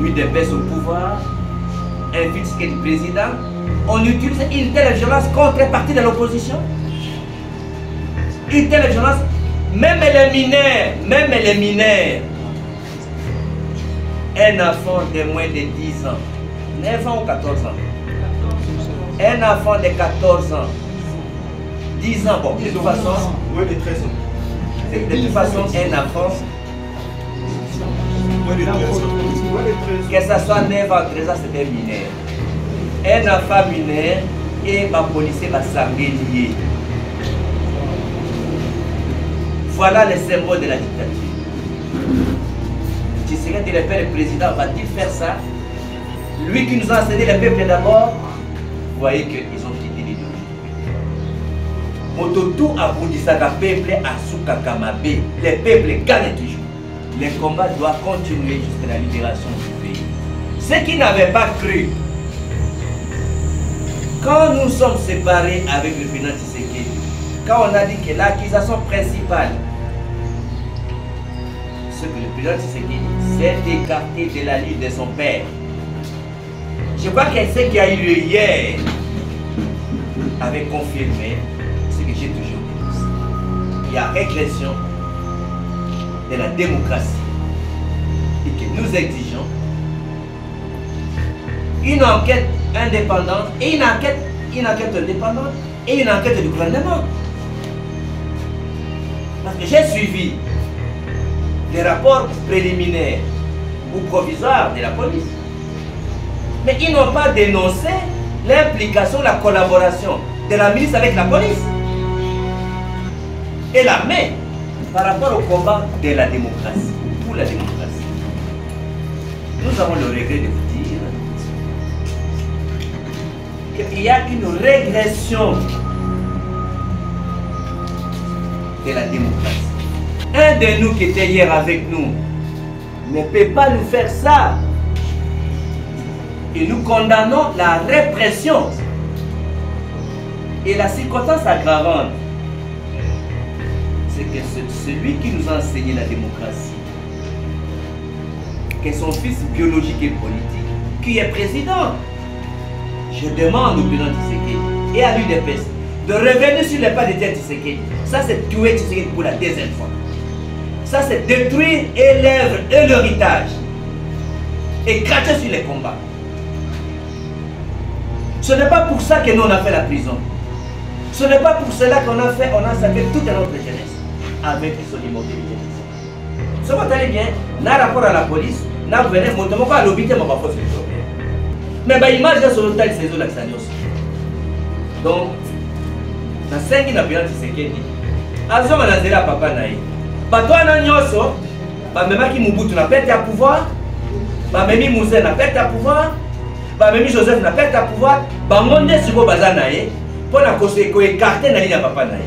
UDPS au pouvoir, invite ce qu'est le président, on utilise une telle violence contre un parti de l'opposition. Une telle violence, même les mineurs, même les mineurs, un enfant de moins de 10 ans, 9 ans ou 14 ans, un enfant de 14 ans, 10 ans, bon, de toute façon, Moins de 13 ans. de toute façon, un enfant, que ce soit 9 ans, 13 ans, c'est un mineur. Un enfant mineur et ma policier va s'engager. Voilà le symbole de la dictature. Tshisekedi, le père président, va-t-il faire ça? Lui qui nous a enseigné le peuple d'abord, vous voyez qu'ils ont quitté l'idéologie. Mototu abundisaka peuple asukaka mabe. Le peuple gagne toujours. Le combat doit continuer jusqu'à la libération du pays. Ceux qui n'avaient pas cru, quand nous sommes séparés avec le président Tshisekedi, quand on a dit que l'accusation principale, ce que le président Tshisekedi s'est écarté de la lutte de son père, je crois que ce qui a eu lieu hier avait confirmé ce que j'ai toujours dit. Il y a régression de la démocratie et que nous exigeons une enquête indépendante et une enquête, une enquête indépendante et une enquête du gouvernement. Parce que j'ai suivi les rapports préliminaires ou provisoires de la police. Mais ils n'ont pas dénoncé l'implication, la collaboration de la milice avec la police et l'armée par rapport au combat de la démocratie, pour la démocratie. Nous avons le regret de vous dire qu'il y a une régression de la démocratie. Un de nous qui était hier avec nous ne peut pas nous faire ça. Et nous condamnons la répression. Et la circonstance aggravante, c'est que celui qui nous a enseigné la démocratie, que son fils biologique et politique, qui est président, je demande au président Tshisekedi et à l'UDPS de revenir sur les pas de Tshisekedi. Ça, c'est tuer Tshisekedi pour la deuxième fois. Ça, c'est détruire et l'œuvre et l'héritage. Et cracher sur les combats. Ce n'est pas pour ça que nous, on a fait la prison. Ce n'est pas pour cela qu'on a fait, on a sacrifié toute notre jeunesse avec son immobilité. Ce allez bien, n'a rapport à la police, n'a venu, mon temps, à l'obité, ma force Mais bah, image sur le tal, c'est la Donc, nasengi na bilan Tshisekedi azonga na nzela ya papa na ye bato wana nyonso bamemaki mobutu na pete ya pouvoir bamemi muze na pete ya pouvoir bamemi joseph na pete ya pouvoir bango nde sikoyo baza na ye mpo na koekarte na lini ya papa na ye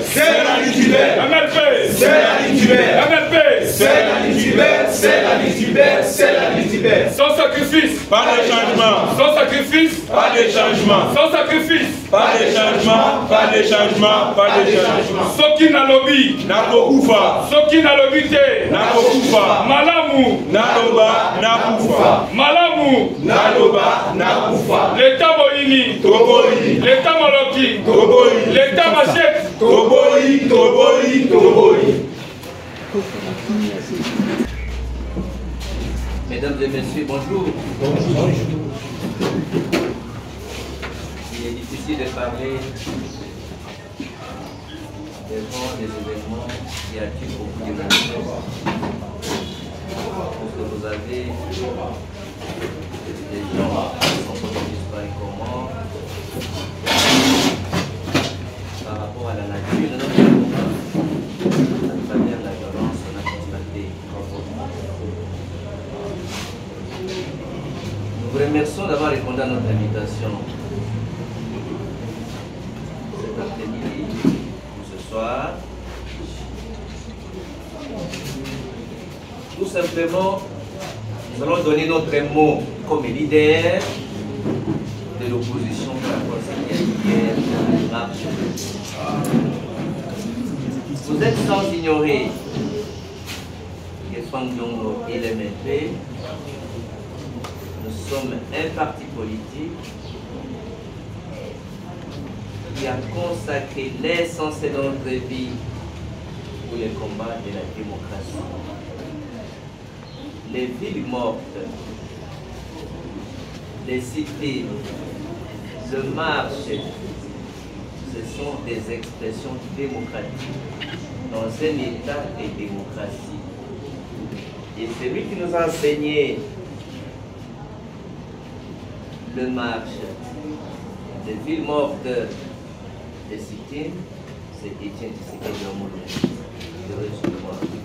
C'est la litubère. MLP C'est la litubère. MLP C'est la litubère. C'est la litubère. C'est la litubère. Sans sacrifice Pas de changement. Sans sacrifice Pas de changement. Sans sacrifice Pas de changement. Pas de changement. Pas de changement. soki nalobi Nakokufa. soki nalobi te Nakokufa. malamu Naloba. Nakufa. malamu Naloba. Nakufa. leta boyini Toboyi. leta moloki Toboyi. leta machete Toboyi. Toboyi. Toboyi. Mesdames et messieurs, bonjour. Il est difficile de parler devant des événements qui attirent beaucoup d'émotions. Parce que vous avez des gens qui sont aujourd'hui historiquement par rapport à la nature de notre combat, à travers la violence qu'on a constatée. Nous vous remercions d'avoir répondu à notre invitation cet après-midi ou ce soir. Tout simplement, nous allons donner notre mot comme leader de l'opposition par à marche. Vous êtes sans ignorer que Fangdongo et l'MNP, nous sommes un parti politique qui a consacré l'essentiel de notre vie pour le combat de la démocratie. Les villes mortes, les cités, le marché, ce sont des expressions démocratiques dans un état de démocratie. Et celui qui nous a enseigné le marche des villes mortes des cités, c'est Étienne Tshisekedi Omolo. Heureux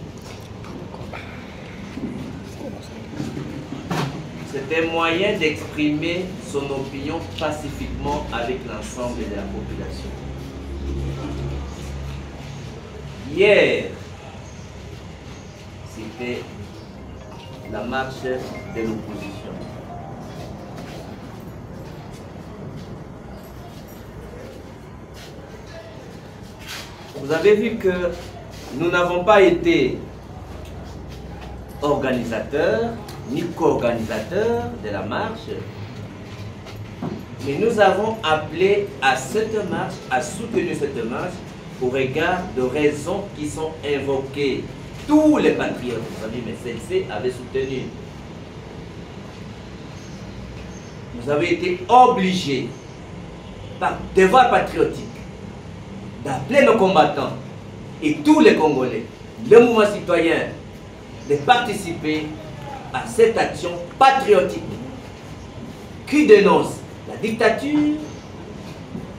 sur moi. C'est un moyen d'exprimer son opinion pacifiquement avec l'ensemble de la population. Hier, c'était la marche de l'opposition. Vous avez vu que nous n'avons pas été organisateurs ni co-organisateurs de la marche, mais nous avons appelé à cette marche, à soutenir cette marche au regard de raisons qui sont invoquées. Tous les patriotes, vous savez, mais celle-ci avait soutenu. Vous avez été obligés, par devoir patriotique, d'appeler nos combattants et tous les Congolais, le mouvement citoyen, de participer à cette action patriotique qui dénonce la dictature,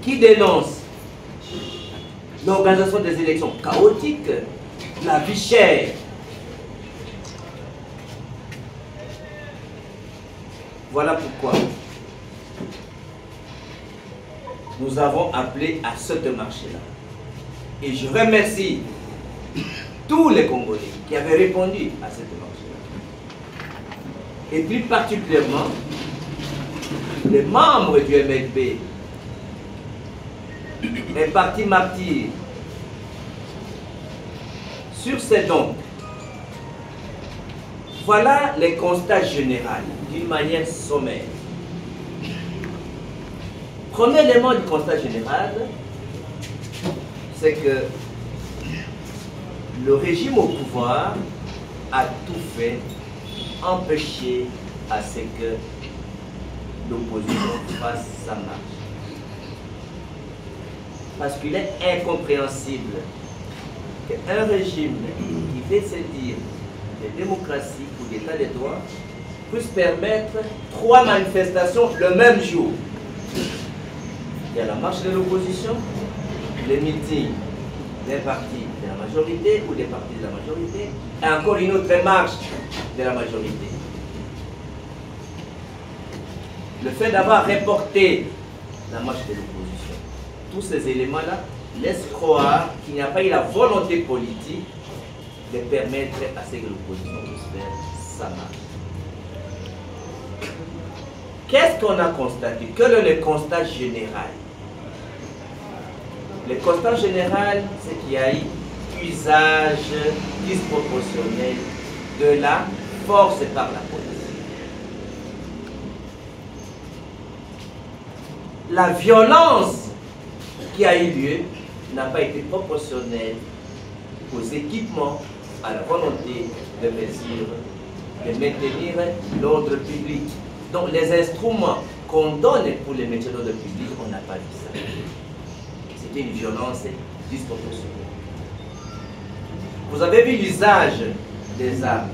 qui dénonce l'organisation des élections chaotiques, la vie chère. Voilà pourquoi nous avons appelé à cette marche-là. Et je remercie tous les Congolais qui avaient répondu à cette. Et plus particulièrement les membres du MLB, les partis martyrs. Sur ces dons, voilà les constats généraux d'une manière sommaire. Premier élément du constat général, c'est que le régime au pouvoir a tout fait empêcher à ce que l'opposition fasse sa marche. Parce qu'il est incompréhensible qu'un régime qui fait se dire de démocratie ou d'état de droit puisse permettre trois manifestations le même jour. Il y a la marche de l'opposition, les meetings de la majorité ou des partis de la majorité, et encore une autre marche de la majorité. Le fait d'avoir reporté la marche de l'opposition, tous ces éléments-là laissent croire qu'il n'y a pas eu la volonté politique de permettre à ce que l'opposition puisse faire sa marche. Qu'est-ce qu'on a constaté? Quel est le constat général? Le constat général, c'est qu'il y a eu usage disproportionnel de la force par la police. La violence qui a eu lieu n'a pas été proportionnelle aux équipements, à la volonté de mesure, de maintenir l'ordre public. Donc les instruments qu'on donne pour les métiers d'ordre public, on n'a pas vu ça. C'était une violence disproportionnée. Vous avez vu l'usage des armes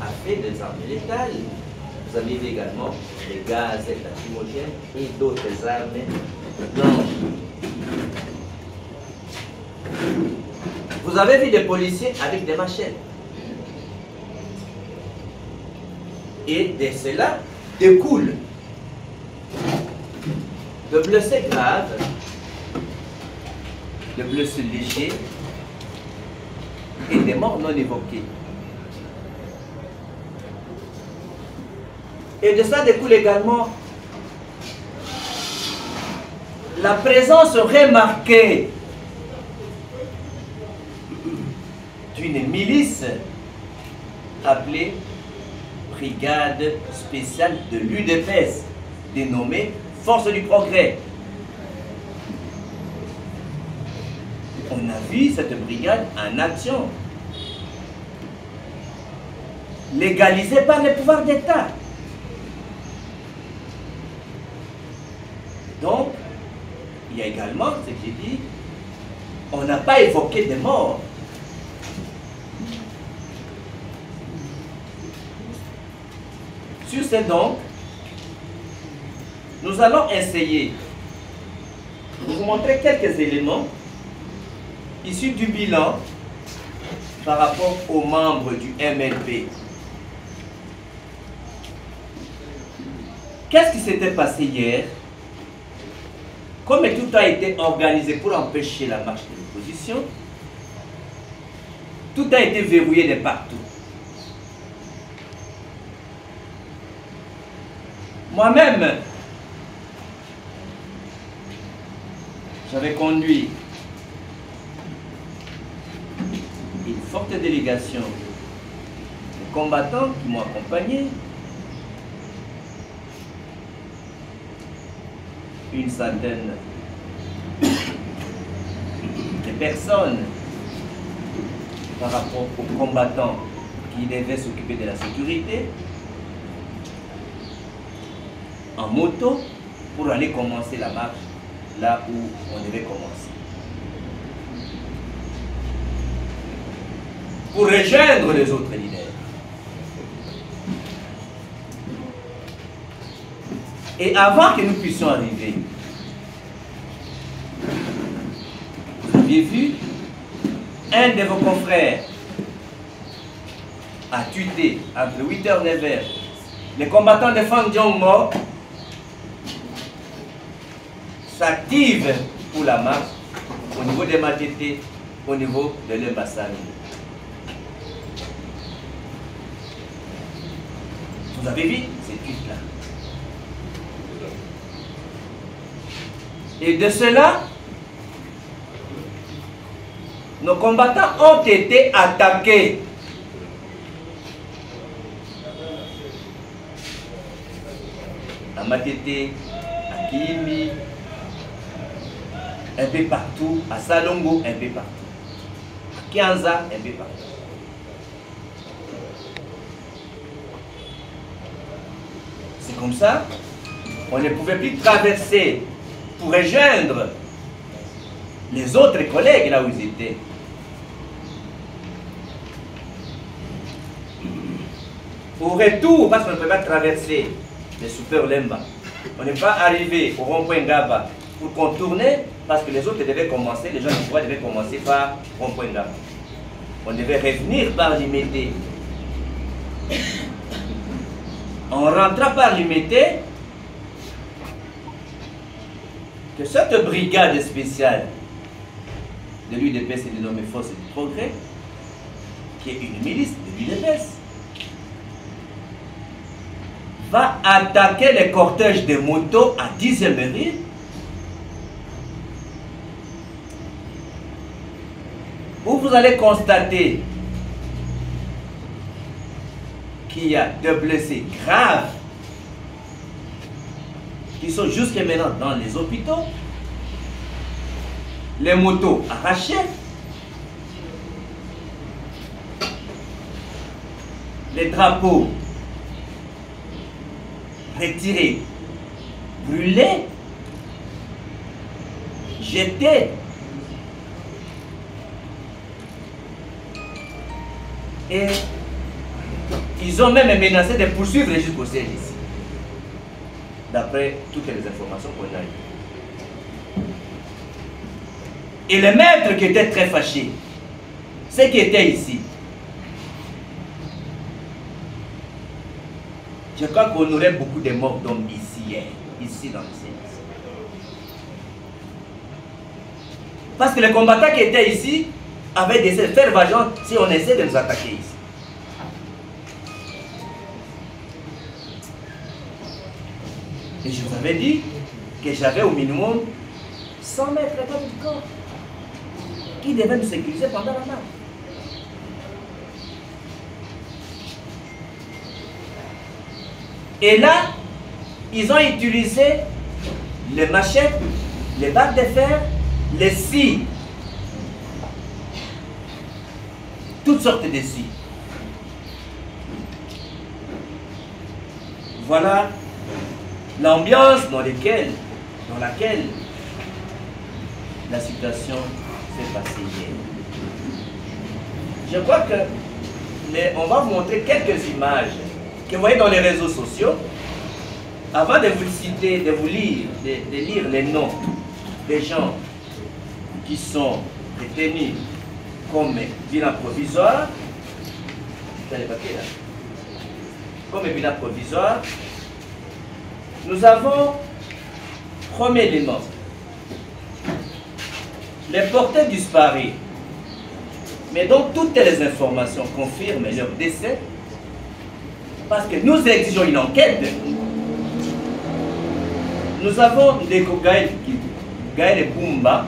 à fait des armes létales. Vous avez vu également les gaz lacrymogènes et d'autres armes blanches. Vous avez vu des policiers avec des machettes. Et de cela découle de blessés graves, de blessés légers et des morts non évoqués. Et de ça découle également la présence remarquée d'une milice appelée Brigade spéciale de l'UDPS, dénommée Force du Progrès. On a vu cette brigade en action, légalisée par les pouvoirs d'État. Donc, il y a également ce que j'ai dit, on n'a pas évoqué des morts. Sur ce donc, nous allons essayer de vous montrer quelques éléments issus du bilan par rapport aux membres du MLP. Qu'est-ce qui s'était passé hier? Comme tout a été organisé pour empêcher la marche de l'opposition, tout a été verrouillé de partout. Moi-même, j'avais conduit une délégation. De combattants qui m'ont accompagné, une centaine de personnes par rapport aux combattants qui devaient s'occuper de la sécurité, en moto pour aller commencer la marche là où on devait commencer. Pour rejoindre les autres leaders. Et avant que nous puissions arriver, vous aviez vu un de vos confrères a tué entre 8h et 9h les combattants de Fang Jong morts s'active pour la marche au niveau des Matete, au niveau de l'Embassani. Vous avez vu ces trucs-là. Et de cela, nos combattants ont été attaqués. À Matete, à Kimi, un peu partout, à Salongo, un peu partout, à Kianza, un peu partout. Comme ça, on ne pouvait plus traverser pour rejoindre les autres collègues là où ils étaient. Au retour, parce qu'on ne peut pas traverser les super Lemba, on n'est pas arrivé au rond-point pour contourner parce que les autres devaient commencer, les gens du pouvoir devaient commencer par rond-point. On devait revenir par Limité. En rentrant par Limité, que cette brigade spéciale de l'UDPS et dénommée Force du Progrès, qui est une milice de l'UDPS, va attaquer les cortèges de motos à 10e rue où vous allez constater qu'il y a des blessés graves qui sont jusqu'à maintenant dans les hôpitaux, les motos arrachées, les drapeaux retirés, brûlés, jetés. Et ils ont même menacé de poursuivre jusqu'au ciel ici d'après toutes les informations qu'on a eues. Et le maître qui était très fâché, ceux qui étaient ici, je crois qu'on aurait beaucoup de morts d'hommes ici, hier, ici dans le service. Parce que les combattants qui étaient ici avaient décidé de faire vengeance si on essaie de nous attaquer ici. Et je vous avais dit que j'avais au minimum 100 mètres du corps qui devaient nous sécuriser pendant la marche. Et là, ils ont utilisé les machettes, les barres de fer, les scies, toutes sortes de scies. Voilà l'ambiance dans, dans laquelle la situation s'est passée. Je crois que on va vous montrer quelques images que vous voyez dans les réseaux sociaux. Avant de vous citer, de vous lire, de, lire les noms des gens qui sont détenus comme bilan provisoire, T'as les papiers, là. comme bilan provisoire, nous avons, premier élément, les porteurs disparus, mais dont toutes les informations confirment leur décès, parce que nous exigeons une enquête. Nous avons Ndeko Gaël, Gaël Bumba,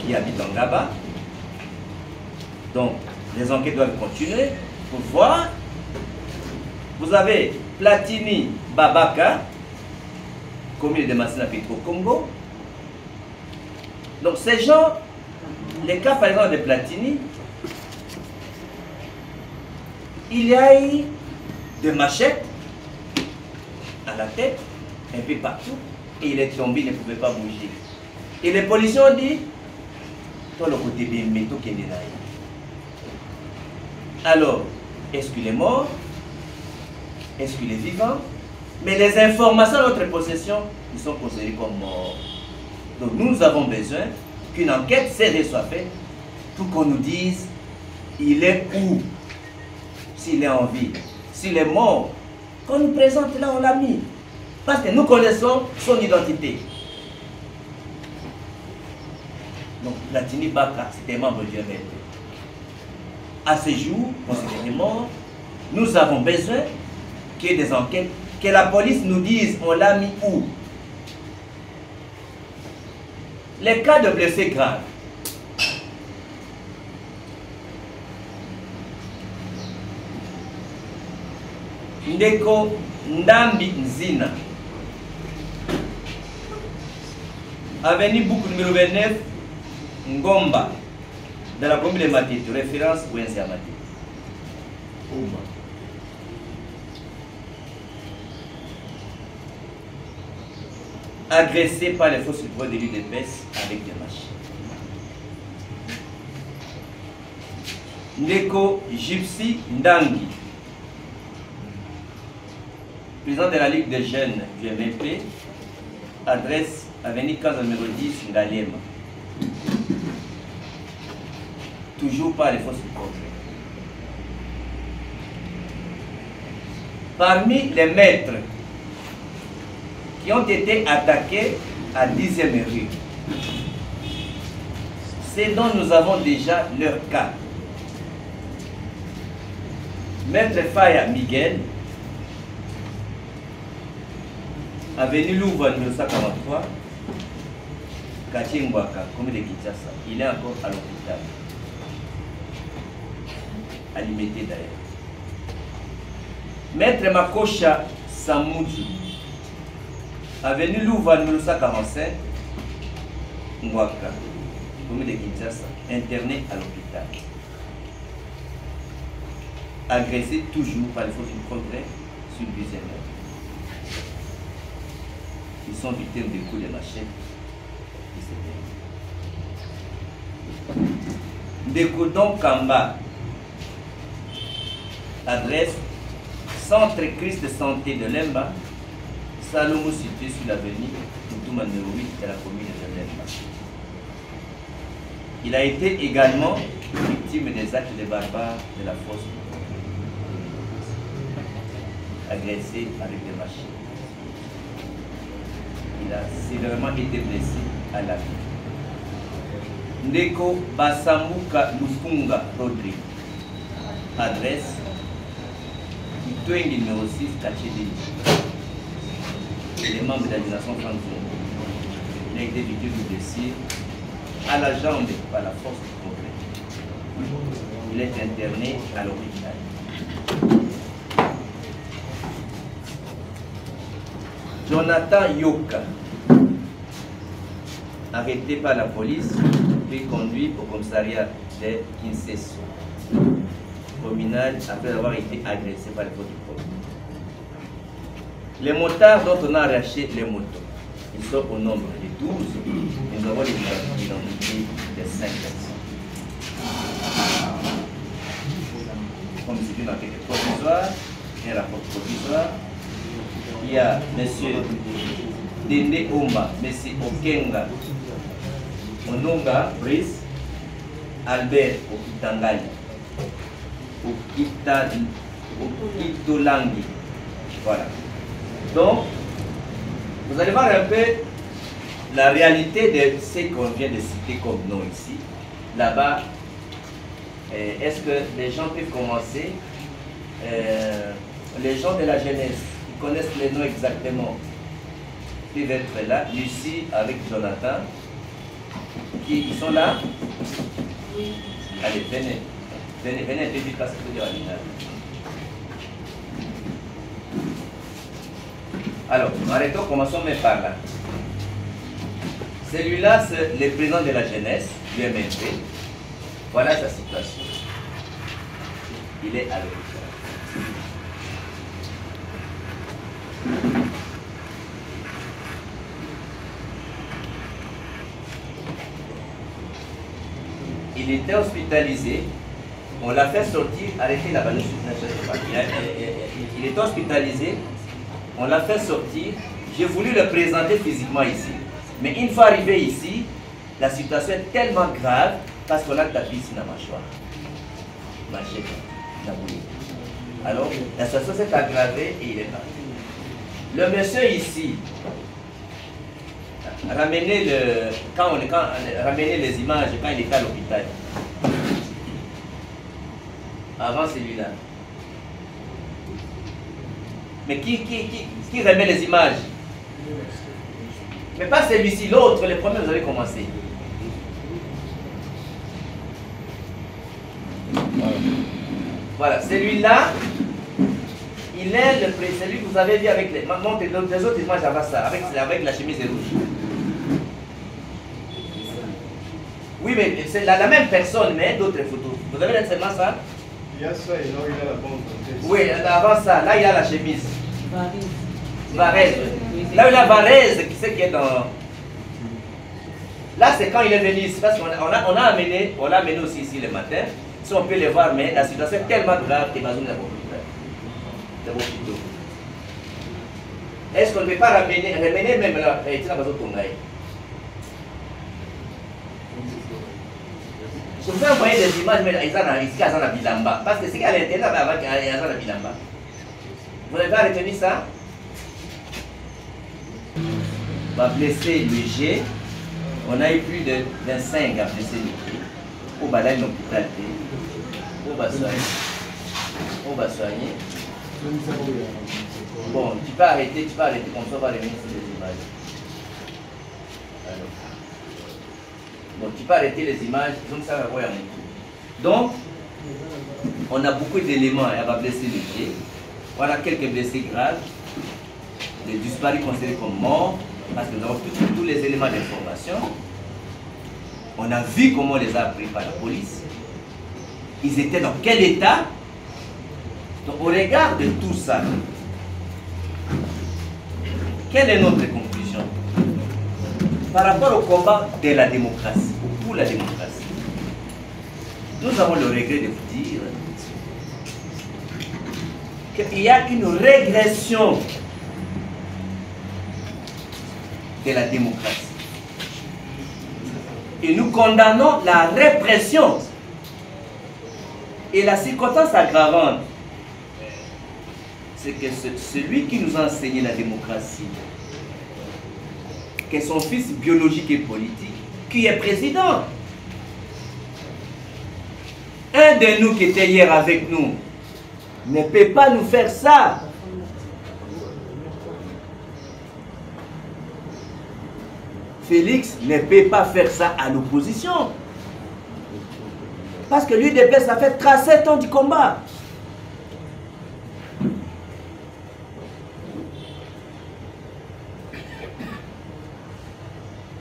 qui habite en Gaba. Donc, les enquêtes doivent continuer pour voir. Vous avez Platini Babaka, commune de Massina Petro Congo. Donc, ces gens, les cas par exemple de Platini, il y a eu des machettes à la tête, un peu partout, et il est tombé, il ne pouvait pas bouger. Et les policiers ont dit, toi le côté bien, mais toi qui es là. Alors, est-ce qu'il est mort? Est-ce qu'il est vivant? Mais les informations de notre possession, ils sont considérés comme morts. Donc nous avons besoin qu'une enquête sérieuse soit faite pour qu'on nous dise il est où? S'il est en vie, s'il est mort, qu'on nous présente là, on l'a mis. Parce que nous connaissons son identité. Donc Latini Baka, c'était membre du MLP. À ce jour, considéré mort, nous avons besoin qu'il y ait des enquêtes, que la police nous dise on l'a mis où. Les cas de blessés graves. Ndeko Ndambi Nzina. Avenue Boukou numéro 29, Ngomba, dans la commune de Matite, référence Wenzi Amati. Agressé par les forces de de l'île avec des machines. Ndeko Gypsy Ndangi, président de la Ligue des jeunes du MLP, adresse avenue 15 numéro 10 Ngalema. Toujours par les forces progrès. Parmi les maîtres qui ont été attaqués à 10e rue, c'est dont nous avons déjà leur cas. Maître Faya Miguel, avenue Louvre numéro 143, quartier Mbwaka, commune de Kinshasa. Il est encore à l'hôpital. Alimenté d'ailleurs. Maître Makosha Samudzu, avenue Louvre numéro 145, Mwaka, commune de Kinshasa, interné à l'hôpital. Agressé toujours par les forces du progrès sur deuxième. Ils sont victimes de coups de machette. Dekodon Kamba, adresse Centre Christ de Santé de Lemba, Salomon situé sur l'avenue Toutouma numéro 8 de la commune de Lemba. Il a été également victime des actes de barbares de la force. agressé avec des machines. Il a sévèrement été blessé à la vie. Ndeko Basambuka Lufunga Rodrigue. Adresse Kitwengi numéro 6, quartier Il est membre de l'organisation Francophone. Il a été victime de blessure à la jambe par la force du progrès. Il est interné à l'hôpital. Jonathan Yoka, arrêté par la police, puis conduit au commissariat de Kinseso, communal, après avoir été agressé par le corps du. Les motards dont on a arraché les motos, ils sont au nombre de 12. Nous avons l'identité de 5 personnes. Comme c'est une enquête provisoire, un rapport provisoire, il y a M. Dende Omba, M. Okenga, Ononga Brice, Albert Okitangali, Okita- Okitolangi. Voilà. Donc, vous allez voir un peu la réalité de ce qu'on vient de citer comme nom ici. Là-bas, euh, est-ce que les gens peuvent commencer euh, Les gens de la jeunesse, qui connaissent les noms exactement, peuvent être là. Lucie avec Jonathan, qui ils sont là? Allez, venez. Venez, venez, venez, parce que vous êtes Alors, arrêtons, commençons par là. Celui-là, c'est le président de la jeunesse, du MNP. Voilà sa situation. Il est à l'hôpital. Il était hospitalisé. On l'a fait sortir, arrêtez la balance. Il était hospitalisé. On l'a fait sortir. J'ai voulu le présenter physiquement ici. Mais une fois arrivé ici, la situation est tellement grave parce qu'on a tapé ici dans la mâchoire. Alors, la situation s'est aggravée et il est parti. Le monsieur ici, ramenez, le, ramenez les images quand il était à l'hôpital. Avant celui-là. Mais qui, qui, qui, qui remet les images? Mais pas celui-ci, l'autre, le premier, vous avez commencé. Voilà, celui-là, il est le celui que vous avez vu avec les, montre les autres images avant ça, avec, avec la chemise rouge. Oui, mais c'est la, la même personne, mais d'autres photos. Vous avez seulement ça? Il y a ça et là il a la bande. Oui, avant ça, là il a la chemise. Varese. Là où il a Varese, qui c'est qui est dans. Là c'est quand il est venu ici, parce qu'on a, on a, on a amené, on l'a amené aussi ici le matin. Si on peut le voir, mais la situation est tellement grave que Bazoum n'a pas pu. Est-ce qu'on ne peut pas ramener, ramener même là, et tu n'as pas besoin de ton œil. Je vous ai envoyé des images, mais ils ici à Bilamba. Parce que c'est qu'à l'intérieur, là-bas, il y a Zana Bilamba. Vous n'avez pas retenu ça? Va blesser léger. On a eu plus de 25 à blesser léger. Au balai l'hôpital. Au va soigner. Au va soigner. Bon, tu peux arrêter, tu peux arrêter comme ça, on va revenir sur les images. Bon, tu peux arrêter les images, donc ça va voir. Donc, on a beaucoup d'éléments, elle va blesser le pied. Voilà quelques blessés graves. Les disparus considérés comme morts, parce que nous avons tous, les éléments d'information. On a vu comment on les a pris par la police. Ils étaient dans quel état? Donc, au regard de tout ça, quelle est notre conclusion? Par rapport au combat de la démocratie, la démocratie Nous avons le regret de vous dire qu'il y a une régression de la démocratie. Et nous condamnons la répression et la circonstance aggravante. c'est que ce- celui qui nous a enseigné la démocratie, que son fils biologique et politique, est président. Un de nous qui était hier avec nous ne peut pas nous faire ça. Félix ne peut pas faire ça à l'opposition. Parce que l'UDP, ça fait 37 ans du combat.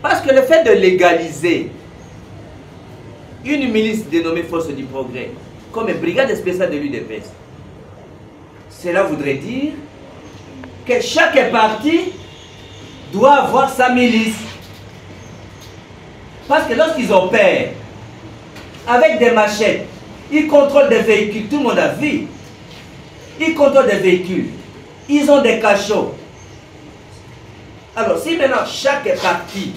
Parce que le fait de légaliser une milice dénommée Force du Progrès comme une brigade spéciale de l'UDPS, cela voudrait dire que chaque parti doit avoir sa milice. Parce que lorsqu'ils opèrent avec des machettes, ils contrôlent des véhicules, tout le monde a vu. Ils contrôlent des véhicules, ils ont des cachots. Alors si maintenant chaque parti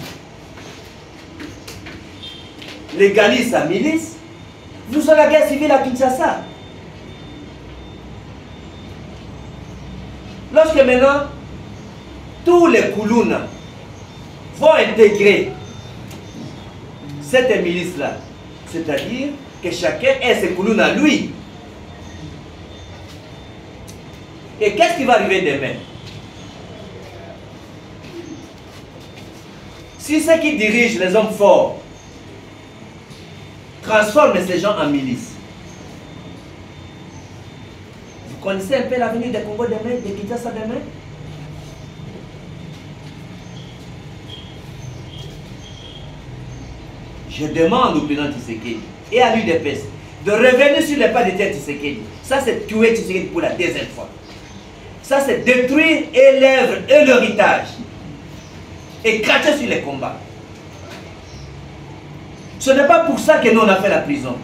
légalise sa milice, nous avons la guerre civile à Kinshasa. Lorsque maintenant tous les Koulouna vont intégrer cette milice-là, c'est-à-dire que chacun ait ses Koulouna à lui. Et qu'est-ce qui va arriver demain? Si ceux qui dirigent les hommes forts transforment ces gens en milices, vous connaissez un peu l'avenir des Congo demain, de Kinshasa demain? Je demande au président Tshisekedi et à l'UDPS de revenir sur les pas de tête Tshisekedi. Ça, c'est tuer Tshisekedi pour la deuxième fois. Ça, c'est détruire et l'œuvre et l'héritage. Et cracher sur les combats. Ce n'est pas pour ça que nous, on a fait la prison.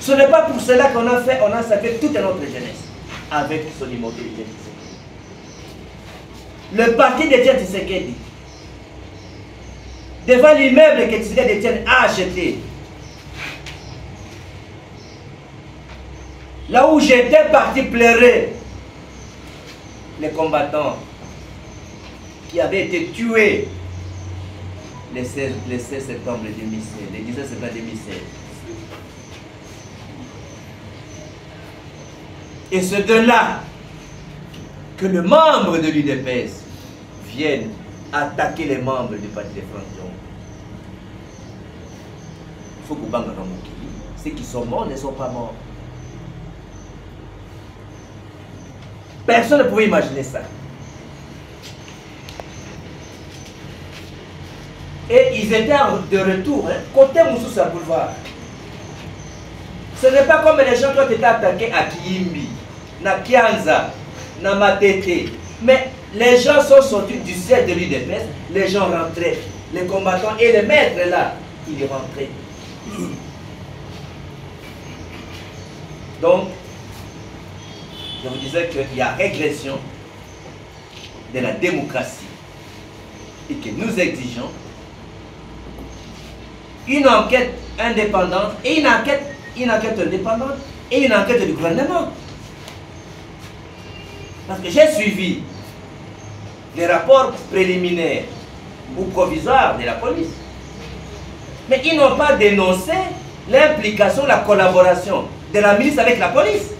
Ce n'est pas pour cela qu'on a fait, on a sacré toute notre jeunesse avec son immobilité. Le parti de Tshisekedi, devant l'immeuble que Tshisekedi a acheté, là où j'étais parti pleurer, les combattants qui avaient été tués le 16, le 16 septembre 2016, le 17 septembre 2016. Et c'est de là que le membre de l'UDPS vienne attaquer les membres du parti de France Dion. Il faut que ceux qui sont morts ne sont pas morts. Personne ne pouvait imaginer ça. Et ils étaient de retour, hein, côté Moussoussa Boulevard. Ce n'est pas comme les gens qui ont été attaqués à Kiimbi, na Kianza, na Matete. Mais les gens sont sortis du ciel de l'UDPS, les gens rentraient, les combattants et les maîtres là, ils rentraient. Donc, je vous disais qu'il y a régression de la démocratie et que nous exigeons une enquête indépendante et une enquête, une enquête indépendante et une enquête du gouvernement. Parce que j'ai suivi les rapports préliminaires ou provisoires de la police. Mais ils n'ont pas dénoncé l'implication, la collaboration de la milice avec la police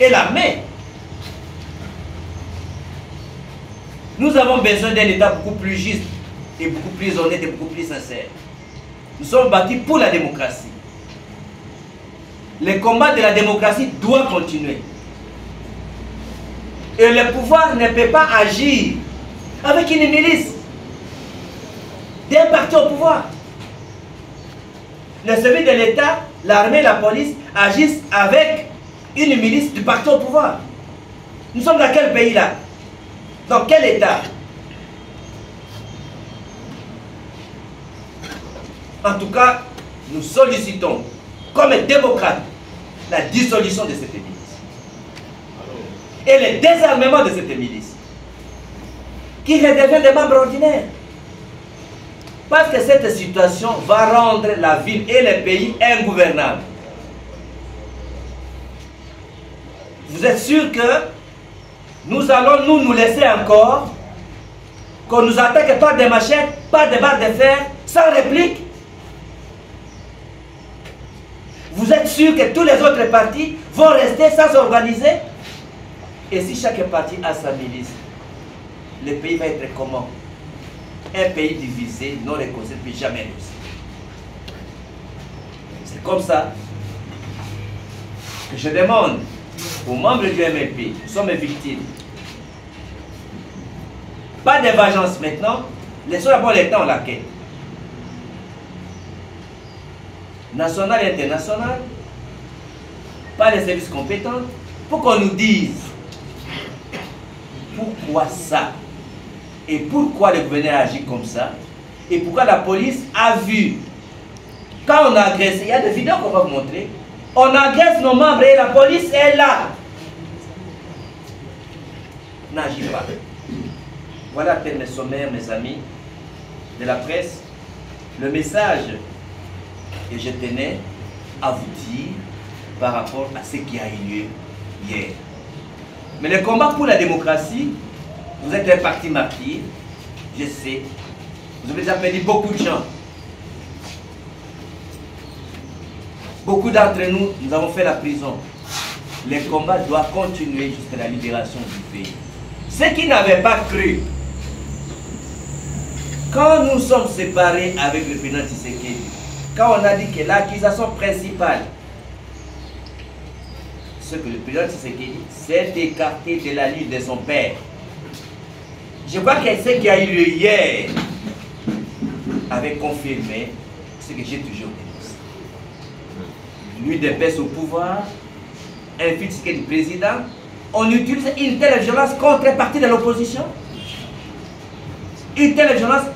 et l'armée. Nous avons besoin d'un État beaucoup plus juste et beaucoup plus honnête et beaucoup plus sincère. Nous sommes bâtis pour la démocratie. Le combat de la démocratie doit continuer. Et le pouvoir ne peut pas agir avec une milice d'un parti au pouvoir. Les services de l'État, l'armée la police agissent avec une milice du parti au pouvoir. Nous sommes dans quel pays là? Dans quel État? En tout cas, nous sollicitons, comme démocrates, la dissolution de cette milice. Et le désarmement de cette milice. Qui redevient des membres ordinaires. Parce que cette situation va rendre la ville et le pays ingouvernables. Vous êtes sûr que nous allons nous nous laisser encore qu'on nous attaque par des machettes, par des barres de fer, sans réplique Vous êtes que tous les autres partis vont rester sans s'organiser Et si chaque parti a sa milice, le pays va être comment? Un pays divisé, non réconcilié, puis jamais réussi. C'est comme ça que je demande aux membres du MLP, nous sommes victimes. Pas de vengeance maintenant, laissons d'abord les temps la quête. National et international, pas les services compétents, pour qu'on nous dise pourquoi ça et pourquoi le gouvernement agit comme ça et pourquoi la police a vu quand on a agressé, il y a des vidéos qu'on va vous montrer, on agresse nos membres et la police est là. N'agit pas. Voilà tel le sommaire, mes amis, de la presse. Le message que je tenais à vous dire par rapport à ce qui a eu lieu hier. Mais le combat pour la démocratie, vous êtes un parti martyr, je sais. Vous avez déjà perdu beaucoup de gens. Beaucoup d'entre nous, nous avons fait la prison. Le combat doit continuer jusqu'à la libération du pays. Ceux qui n'avaient pas cru, quand nous sommes séparés avec le président Tshisekedi, quand on a dit que l'accusation principale, ce que le président Tshisekedi s'est écarté de la lutte de son père. Je crois que ce qui a eu lieu hier avait confirmé ce que j'ai toujours dénoncé. Lui de baisse au pouvoir, un fils du président, on utilise une telle violence contre un parti de l'opposition. Une telle violence,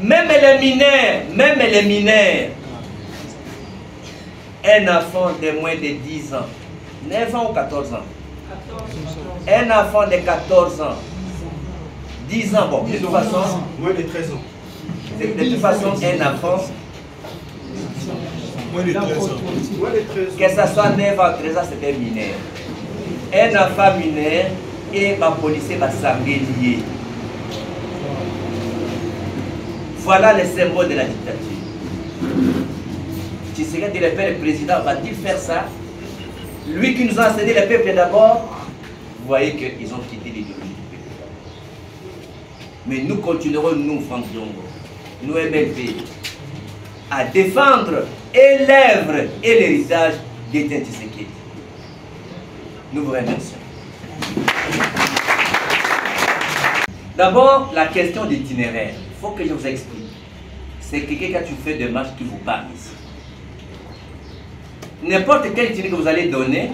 même les mineurs, même les mineurs, un enfant de moins de 10 ans, 9 ans ou 14 ans? Un enfant de 14 ans, 10 ans, bon, de toute façon, Moins de 13 ans. de, toute façon, un enfant, Moins de 13 ans. Moins de 13 ans. que ce soit 9 ans, 13 ans, c'est un mineur. Un enfant mineur et ma policier va lié. Voilà le symbole de la dictature. Tshisekedi, le père le président, va-t-il faire ça Lui qui nous a enseigné le peuple d'abord, vous voyez qu'ils ont quitté l'idéologie du peuple. Mais nous continuerons, nous, Franck Diongo, nous MLP, à défendre et l'œuvre et l'héritage d'Étienne Tshisekedi. Nous vous remercions. D'abord, la question d'itinéraire. Il faut que je vous explique. C'est quelqu'un quand tu fais des marches qui vous parle ici? N'importe quel itinéraire que vous allez donner,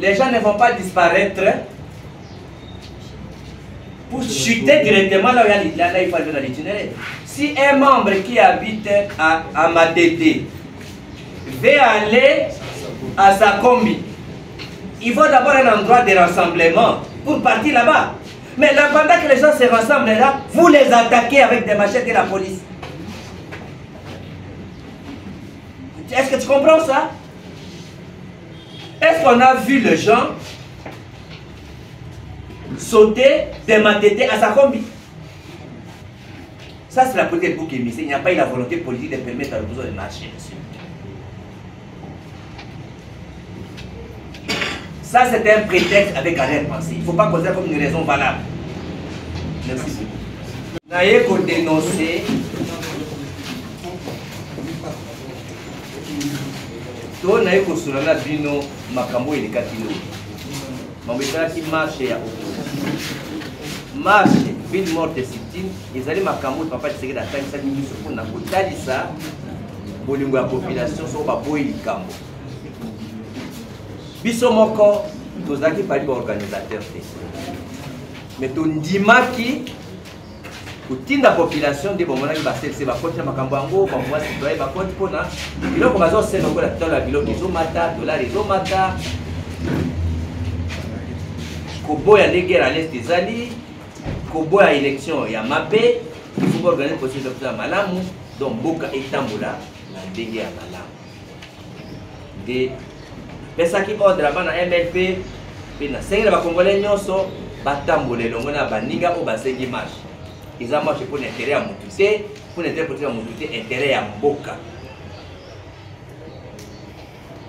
les gens ne vont pas disparaître pour chuter directement là où il faut aller dans l'itinéraire. Si un membre qui habite à, à veut aller à sa combi, il faut d'abord un endroit de rassemblement pour partir là-bas. Mais là, pendant que les gens se rassemblent là, vous les attaquez avec des machettes et la police. Est-ce que tu comprends ça? Est-ce qu'on a vu les gens sauter des matétés à sa combi? Ça, c'est la politique pour qu'il Il n'y a pas eu la volonté politique de permettre à l'opposition de marcher, monsieur. Ça, c'est un prétexte avec arrière-pensée. Il ne faut pas considérer comme une raison valable. Merci beaucoup. Naye ko dénoncer to naye kosola na bino makambo elekaki lo mambo esalaki marche ya opposition marche ville morte sitine ezali makambo oyo papa tisekedi atangisaki biso mpona kotalisa bolingo ya population soko baboyi likambo. Biso moko tozalaki pali baorganisateur te. Me tondimaki kotinda population nde bomonaki baselise bakoti na makambo yango bamwa citoyen bakoti mpona biloko bazosena okola tolo ya biloko ezomata dollar ezomata. Koboya nde guerre à l'est ezali koboya élection ya mabe ifo baorganize processus ya malamu donc mboka etambola na ndenge ya malamu. Nde pesaki ordre bana mlp mpe nasengeli bakongolais nyonso batambola elongo na baninga oyo basengi marche eza marche mpona intere ya motu te mpona intere politique ya motu te intere ya mboka.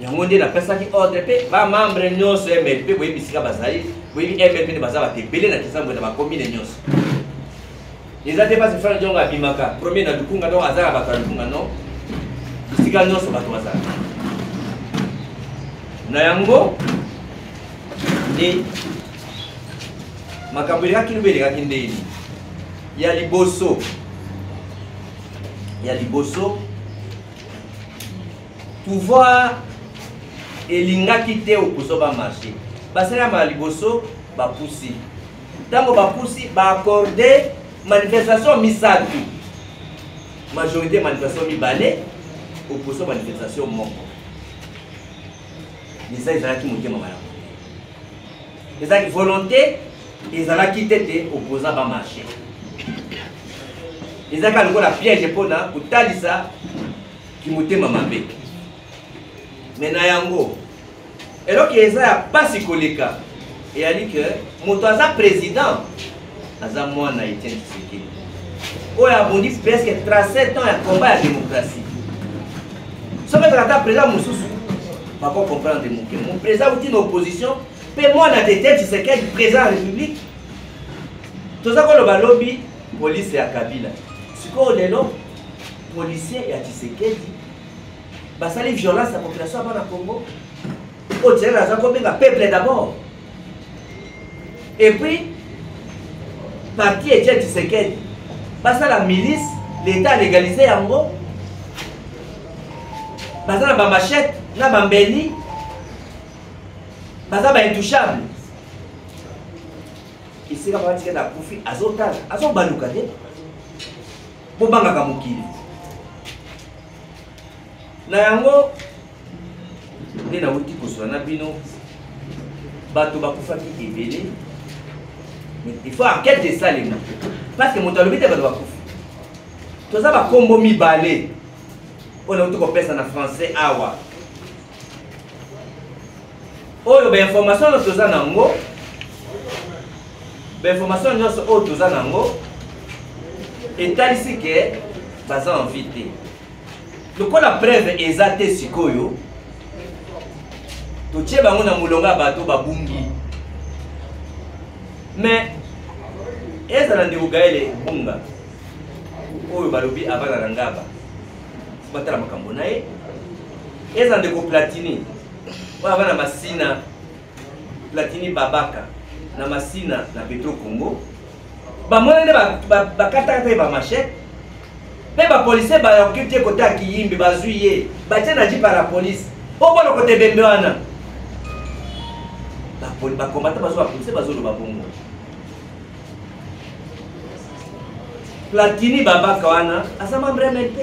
Yango nde napesaki ordre mpe bamembre nyonso ya mlp boyebi sika bazali boyebi mlp nde baza bato ebele na kisambo na bakomine nyonso. Eza te mpasi frane jongo abimaka premier na lukunga donc aza na bato ya lukunga non? Bisika nyonso bato bazala na yango nde makambo elekaki lobi elekaki ndeni ya liboso. Ya liboso. Pouvoir elingaki te okozo bamarche basalama ya liboso bapusi ntango bapusi baakorde manifestation misato. Majorité manifestation mibale oposo manifestation moko. Eza ezalaki motema malamu ezalaki volonté ezalaki te te opposa bamarche ezalaka lokola piège mpona kotalisa kimotema mabe. Me na yango eloko eza ya mpasi koleka eyali ke moto aza président aza mwana etienne tshisekedi. Oyo abondi presque 37 ans ya combat ya démocratie. Soki ezala ata président mosusu bako comprendre moke mo président auti na opposition mpe mwana te etienne tshisekedi président ya république. Toza koloba lobi polise ya kabila. Sikoyo lelo policier ya tshisekedi basali violence ya population ya bana congo. Oyo tshisekedi aza kobenga peuple d'abord. Et puis parti etienne tshisekedi. Basala milice l'état légalize yango. Baza na bamachete na bambeli baza baintouchable esika babatiketi akufi azotala azobaluka te. Bobangaka mokili. Na yango nde nauti kosola na bino bato bakufaki ebele il faut enquête esalema parce que moto alobi te bato bakufi. Toza bakombo mibale. Oyo nauti kopesa na français awa. Oyo bainformation nyonso toza nango bainformation nyonso oyo toza nango etalisi ke baza en vie te. Lokola preuve eza te sikoyo totie bango na molongo ya bato babungi. Me ezala ndeko gaele bunga oyo balobi avana na ngaba batala makambo na ye. Eza ndeko platini. Oyo ava na masina platini babaka na masina na petro congo bamona nde bakatakata ye bamachete mpe bapolisier bayoki te kota ya kiyimbi bazwi ye batie na jipa la polise obona kote ebembe wana. Bakombata bazwa bapolisier bazoloba bongo. Platini babaka wana aza membre ya mlp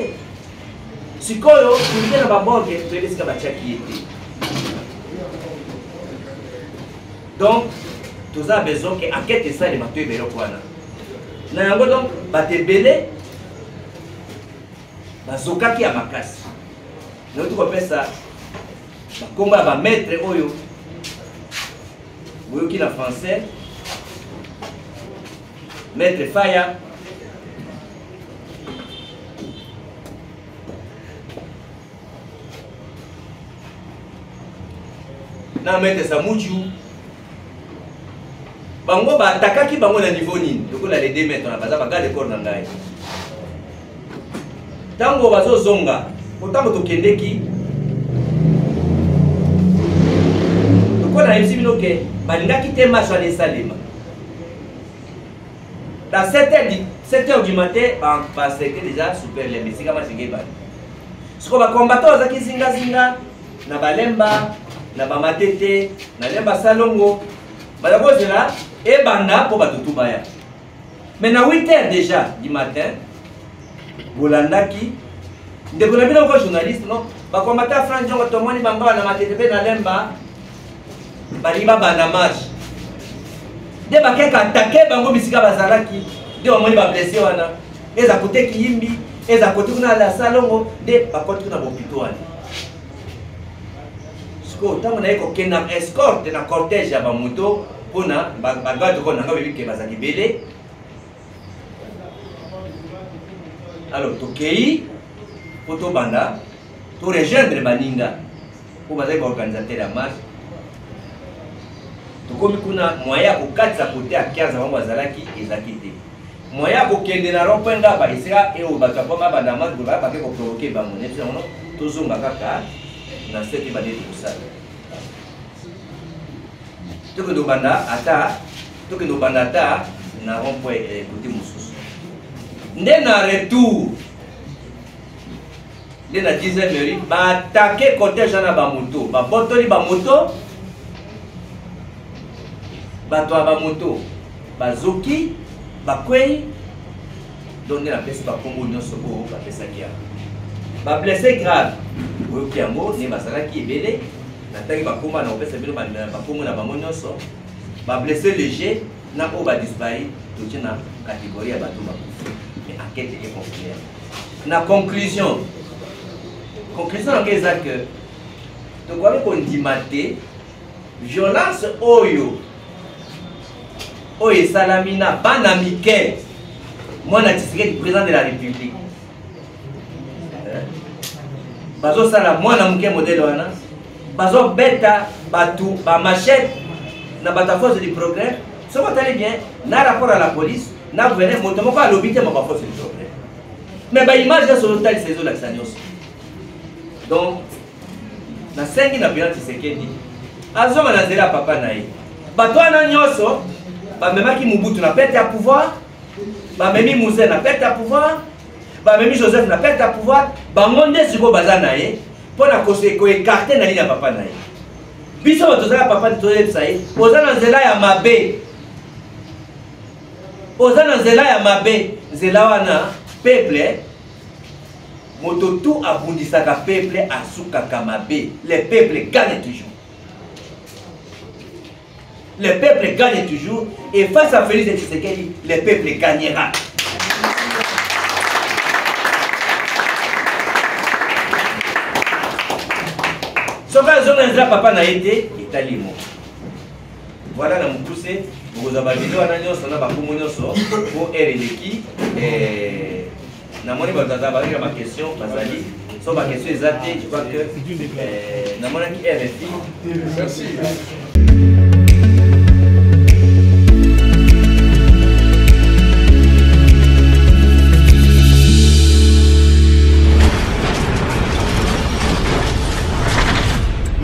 sikoyo tulike na baborge toyebi esika batiaki ye te donc toza besoin ke enquête esalema toyeba eloko wana. Na yango donc bato ebele bazokaki ya makasi. Nauti kopesa bakombo ya bamaître oyo boyoki na français maître faya. Na maître samuju bango batakaki bango na niveau nini? Lokola le 2 mètre na baza bagarde corps na ngai. Ntango bazozonga kotango tokendeki lokola nayebisi bino ke balingaki te marche wana esalema. Na 7 heures du matin baseke déjà super lembe esika marche enge ebali. Siko bakombato bazaki zingazinga na balemba na bamatete na lemba salongo. Baza kozela ebanda mpo bato tu baya. Mais na 8 heures déjà du matin bolandaki. Ndeko na bino ko journaliste no bakombata franc jongo tomoni bambala na matete mpe na lemba balingi babanda marche nde bakeka atake bango bisika bazalaki nde bamoni bablesse wana. Eza kote kiyimbi eza kote kuna la salongo nde bakoti kuna bopito wana. Sikoyo ntango naye kokenda escorte na cortège ya bamoto mpona bagade ko nanga bebi ke bazalaki ebele alors tokei mpo tobanda torejoindre baninga mpo bazali baorganisateur ya marche. Tokomi kuna moyen ya kokatisa kote ya 15 bango bazalaki ezalaki te. Moyen ya kokende na rond-point ngaba esika oyo bato apoma banda marche bake koprovoke bango nebiso yango tozonga kaka na se te bandeti kosala tokende obanda ata tokende obanda ata na rond-point kote mosusu. Nde na retour nde na 10 heure baatake cortège wana bamoto babotoli bamoto bato ya bamoto bazoki bakwei donc nde napesi bakombo nyonso oyo bapesaki yango. Bablesse grave oyoki yango nde bazalaki ebele natangi bakoma na kopesa bino bakombo na bango nyonso. Bablesse léger na oyo badispari totie na catégorie ya bato bakufi. Mais enquête eke conclure na conclusion. Conclusion yango eza ke tokoki kondima te violence oyo oyo esalami na bana mike mwana tshisekedi président de la république. Bazosala mwana moke modele wana bazobeta bato bamachete na bato ya force du progrès. Soki otali bien na rapport à la police na gouverneur moto moko alobi te maka force du progrès. Mais baimage nyonso otalisa ezolakisa nyonso. Donc nasengi na bilan tshisekedi azonga na nzela ya papa na ye. Bato wana nyonso bamemaki mobutu na pete ya pouvoir bamemi muse na pete ya pouvoir bamemi joseph na pete ya pouvoir bango nde sikoyo baza na ye mpo na koekarte na lini ya papa na ye. Biso bato tozala papa toyebisa ye oza na nzela ya mabe. Oza na nzela ya mabe. Nzela wana peuple moto tu abundisaka peuple asukaka mabe. Le peuple gagne toujours. Le peuple gagne toujours. Et face à Félix Tshisekedi, le peuple gagnera. Azonga nzela papa na ye te etali mo. Voilà na mokuse bokozwa bavideo wana nyonso na bakombo nyonso po ere eleki namoni bato aza bazalaki na baquestion bazali. So baquestion eza te je crois que namonaki rfi